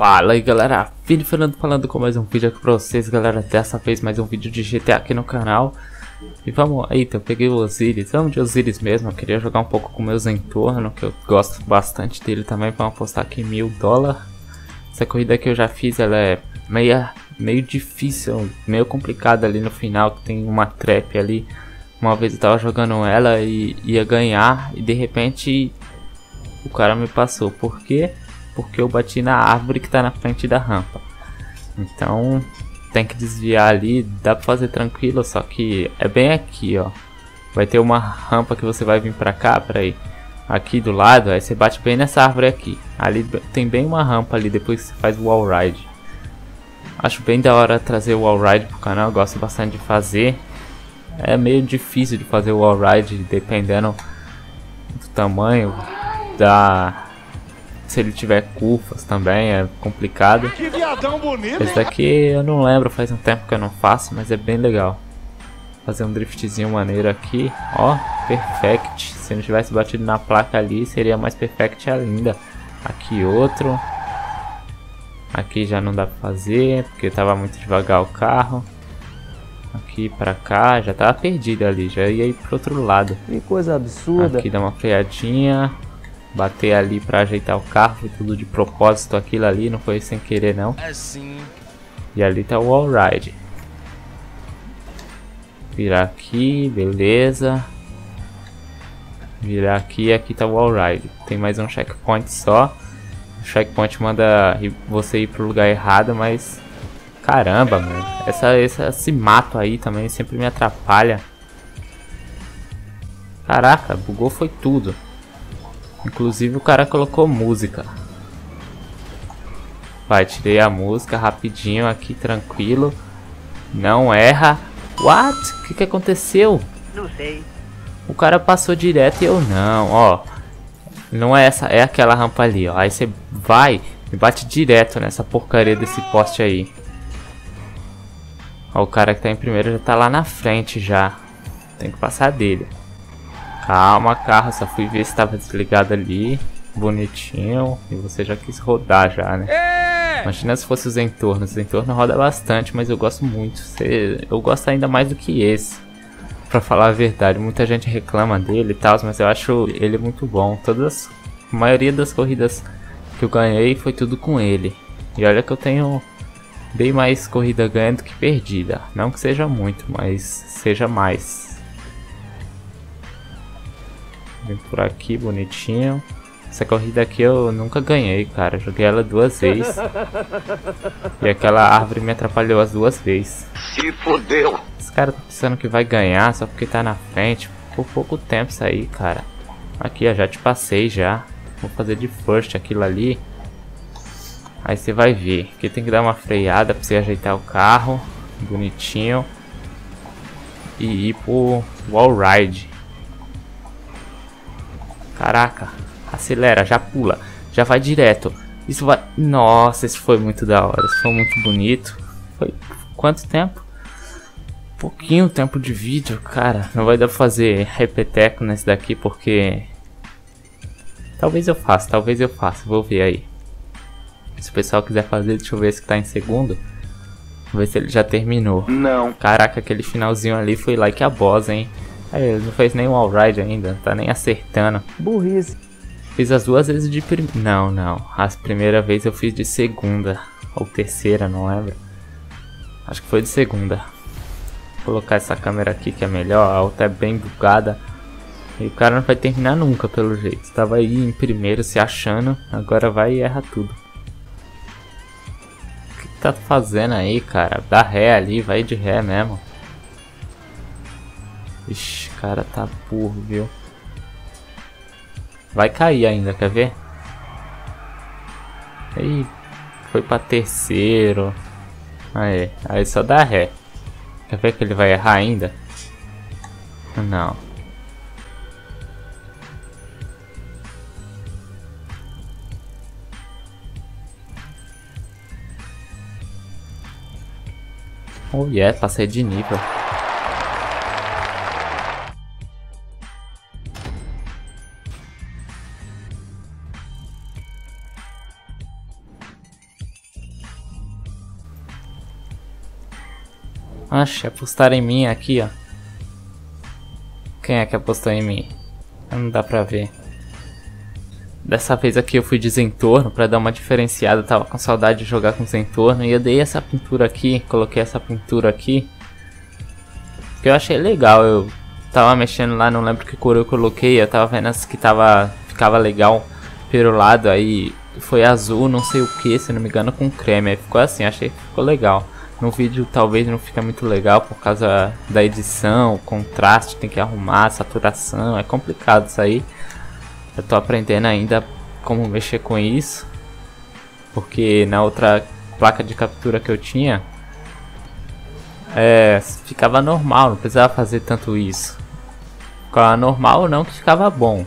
Fala aí galera, Vini Fernando falando com mais um vídeo aqui pra vocês galera. Dessa vez mais um vídeo de GTA aqui no canal. E vamos, eita, eu peguei o Osiris, vamos de Osiris mesmo. Eu queria jogar um pouco com meus entornos, que eu gosto bastante dele também. Vamos apostar aqui mil dólares Essa corrida que eu já fiz, ela é meia, meio difícil, meio complicada ali no final tem uma trap ali. Uma vez eu tava jogando ela e ia ganhar E de repente o cara me passou, por quê? Porque eu bati na árvore que está na frente da rampa. Então tem que desviar ali, dá pra fazer tranquilo, só que é bem aqui, ó. Vai ter uma rampa que você vai vir pra cá, peraí. Aqui do lado, aí você bate bem nessa árvore aqui. Ali tem bem uma rampa ali, depois você faz o wall ride. Acho bem da hora trazer o wall ride pro canal, gosto bastante de fazer. É meio difícil de fazer o wall ride, dependendo do tamanho da se ele tiver curvas também, é complicado. Que viadão bonito! Esse daqui eu não lembro, faz um tempo que eu não faço, mas é bem legal. Fazer um driftzinho maneiro aqui, ó, perfect. Se não tivesse batido na placa ali, seria mais perfect ainda. Aqui outro. Aqui já não dá pra fazer, porque tava muito devagar o carro. Aqui pra cá, já tava perdido ali, já ia ir pro outro lado. Que coisa absurda. Aqui dá uma freadinha bater ali para ajeitar o carro, foi tudo de propósito aquilo ali, não foi sem querer não. É sim. E ali tá o wall ride. Virar aqui, beleza. Virar aqui, aqui tá o wall ride. Tem mais um checkpoint só. O checkpoint manda você ir pro lugar errado, mas caramba, mano. Essa, essa, esse mato aí também sempre me atrapalha. Caraca, bugou foi tudo. Inclusive o cara colocou música. Vai, tirei a música rapidinho aqui, tranquilo. Não erra. What? O que, que aconteceu? Não sei. O cara passou direto e eu não, ó. Não é essa, é aquela rampa ali, ó. Aí você vai e bate direto nessa porcaria desse poste aí. Ó, o cara que tá em primeiro já tá lá na frente já. Tem que passar dele. Calma, carro, só fui ver se estava desligado ali. Bonitinho. E você já quis rodar já, né? É! Imagina se fosse os entornos. Os entornos roda bastante, mas eu gosto muito. Eu gosto ainda mais do que esse. Pra falar a verdade, muita gente reclama dele e tal, mas eu acho ele muito bom. Todas, a maioria das corridas que eu ganhei foi tudo com ele. E olha que eu tenho bem mais corrida ganha do que perdida. Não que seja muito, mas seja mais. Vem por aqui, bonitinho. Essa corrida aqui eu nunca ganhei, cara. Joguei ela duas vezes. e aquela árvore me atrapalhou as duas vezes. Se fodeu! Esse cara tá pensando que vai ganhar só porque tá na frente. Por pouco tempo isso aí, cara. Aqui, ó, já te passei já. Vou fazer de first aquilo ali. Aí você vai ver. Aqui tem que dar uma freada pra você ajeitar o carro. Bonitinho. E ir pro wall ride. Caraca, acelera, já pula, já vai direto. Isso vai... Nossa, isso foi muito da hora, isso foi muito bonito. Foi quanto tempo? Pouquinho tempo de vídeo, cara. Não vai dar pra fazer repeteco nesse daqui porque... Talvez eu faça, talvez eu faça, vou ver aí. Se o pessoal quiser fazer, deixa eu ver se tá em segundo. Vou ver se ele já terminou. Não. Caraca, aquele finalzinho ali foi like a boss, hein. Aí, ele não fez nem um all-ride ainda, tá nem acertando. Burrice. Fiz as duas vezes de primeira. Não, não. A primeira vez eu fiz de segunda. Ou terceira, não lembro. Acho que foi de segunda. Vou colocar essa câmera aqui que é melhor. A outra é bem bugada. E o cara não vai terminar nunca, pelo jeito. Tava aí em primeiro se achando. Agora vai e erra tudo. O que tá fazendo aí, cara? Dá ré ali, vai de ré mesmo. Ixi, cara tá burro, viu? Vai cair ainda, quer ver? Aí, foi pra terceiro. Aí, aí só dá ré. Quer ver que ele vai errar ainda? Não. Oh yeah, passei de nível. Oxe, apostaram em mim aqui, ó. Quem é que apostou em mim? Não dá pra ver. Dessa vez aqui eu fui de Zentorno pra dar uma diferenciada. tava com saudade de jogar com Zentorno. E eu dei essa pintura aqui, coloquei essa pintura aqui. Que eu achei legal. Eu tava mexendo lá, não lembro que cor eu coloquei. Eu tava vendo as que tava, ficava legal pelo lado. Aí foi azul, não sei o que, se não me engano, com creme. Aí ficou assim, achei que ficou legal. No vídeo talvez não fica muito legal por causa da edição, contraste, tem que arrumar, saturação, é complicado isso aí. Eu tô aprendendo ainda como mexer com isso. Porque na outra placa de captura que eu tinha, é, ficava normal, não precisava fazer tanto isso. Ficava normal não que ficava bom.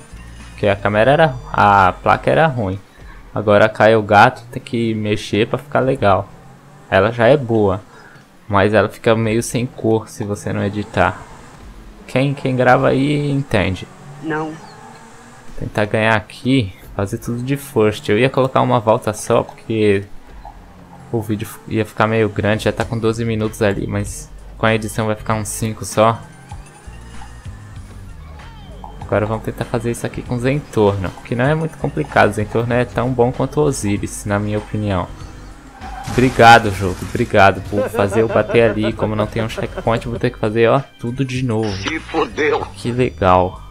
Porque a câmera era. a placa era ruim. Agora cai o gato, tem que mexer para ficar legal. Ela já é boa, mas ela fica meio sem cor se você não editar. Quem, quem grava aí entende. Não. Tentar ganhar aqui, fazer tudo de first. Eu ia colocar uma volta só porque o vídeo ia ficar meio grande, já tá com 12 minutos ali, mas com a edição vai ficar uns 5 só. Agora vamos tentar fazer isso aqui com Zentorno, que não é muito complicado, Zentorno é tão bom quanto Osiris, na minha opinião. Obrigado, jogo, obrigado por fazer eu bater ali, como não tem um checkpoint, vou ter que fazer, ó, tudo de novo. Se fodeu. Que legal.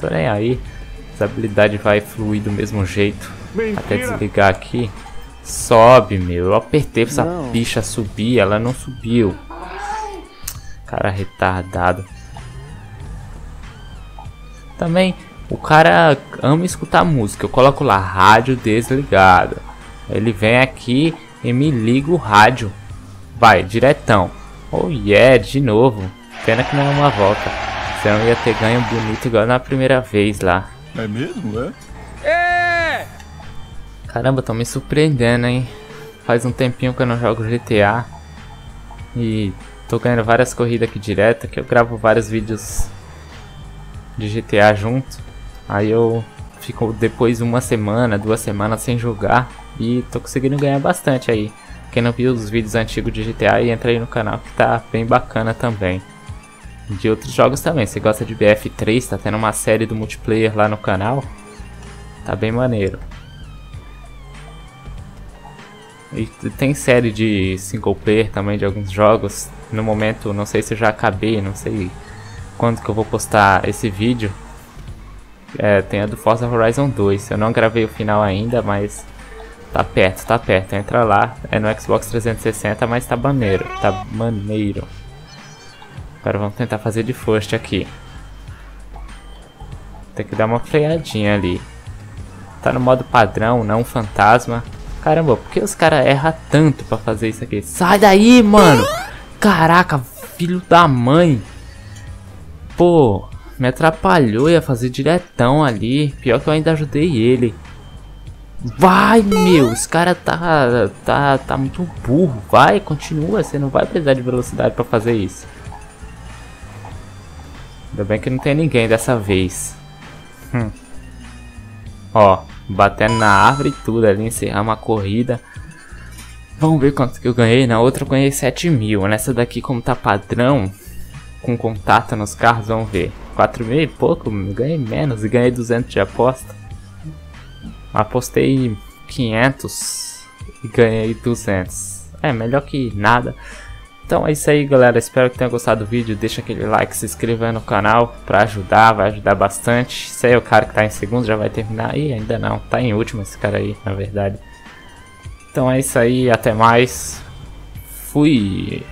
Tô nem aí, essa habilidade vai fluir do mesmo jeito. Mentira. Até desligar aqui. Sobe, meu, eu apertei pra essa não. bicha subir, ela não subiu. Cara retardado. Também, o cara ama escutar música. Eu coloco lá, rádio desligado. Ele vem aqui e me liga o rádio. Vai, diretão. Oh yeah, de novo. Pena que não é uma volta. Senão ia ter ganho bonito igual na primeira vez lá. É mesmo, é? É! Caramba, tô me surpreendendo, hein? Faz um tempinho que eu não jogo GTA. E tô ganhando várias corridas aqui direto, que eu gravo vários vídeos de GTA junto. Aí eu fico depois uma semana, duas semanas sem jogar e tô conseguindo ganhar bastante aí. Quem não viu os vídeos antigos de GTA, entra aí no canal que tá bem bacana também. De outros jogos também, se gosta de BF3, tá tendo uma série do multiplayer lá no canal. Tá bem maneiro. E tem série de single player também de alguns jogos. No momento, não sei se já acabei, não sei quando que eu vou postar esse vídeo. É, tem a do Forza Horizon 2. Eu não gravei o final ainda, mas tá perto, tá perto. Entra lá, é no Xbox 360, mas tá maneiro, tá maneiro. Agora vamos tentar fazer de first aqui. Tem que dar uma freadinha ali. Tá no modo padrão, não fantasma. Caramba, por que os caras erram tanto pra fazer isso aqui? Sai daí, mano! Caraca, filho da mãe! Pô, me atrapalhou, ia fazer diretão ali. Pior que eu ainda ajudei ele. Vai, meu, esse cara tá, tá, tá muito burro. Vai, continua, você não vai precisar de velocidade pra fazer isso. Ainda bem que não tem ninguém dessa vez. Hum. Ó, batendo na árvore e tudo ali, encerramos a corrida. Vamos ver quanto que eu ganhei. Na outra eu ganhei 7 mil. Nessa daqui, como tá padrão, com contato nos carros, vamos ver. 4 mil e pouco, ganhei menos e ganhei 200 de aposta. Apostei 500 e ganhei 200. É, melhor que nada. Então é isso aí galera, espero que tenha gostado do vídeo, deixa aquele like, se inscreva no canal pra ajudar, vai ajudar bastante. Aí é o cara que tá em segundo, já vai terminar. Ih, ainda não, tá em último esse cara aí, na verdade. Então é isso aí, até mais. Fui!